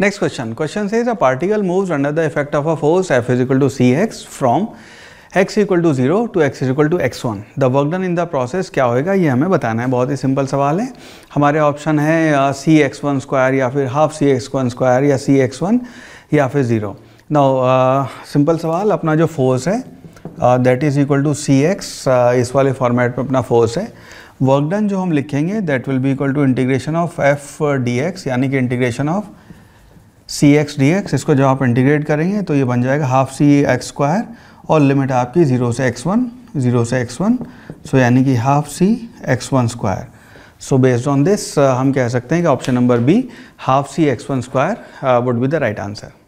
Next question. Question says, a particle moves under the effect of a force F is equal to Cx from x equal to zero to X equal to X one the work done in the process क्या होएगा? ये हमें बताना है। बहुत ही simple सवाल है। हमारे ऑप्शन है सी एक्स वन स्क्वायर या फिर half C X one square या सी एक्स वन या फिर ज़ीरो नो सिंपल सवाल, अपना जो फोर्स है that is equal to C X इस वाले फॉर्मेट में अपना फोर्स है। वर्क डन जो हम लिखेंगे that will be equal to integration of F D X यानी कि integration of C X D X इसको जब आप इंटीग्रेट करेंगे तो ये बन जाएगा हाफ़ सी एक्स स्क्वायर और लिमिट आपकी ज़ीरो से एक्स वन ज़ीरो से एक्स वन सो यानी कि half C X one square so based on this हम कह सकते हैं कि option number B half C X one square would be the right answer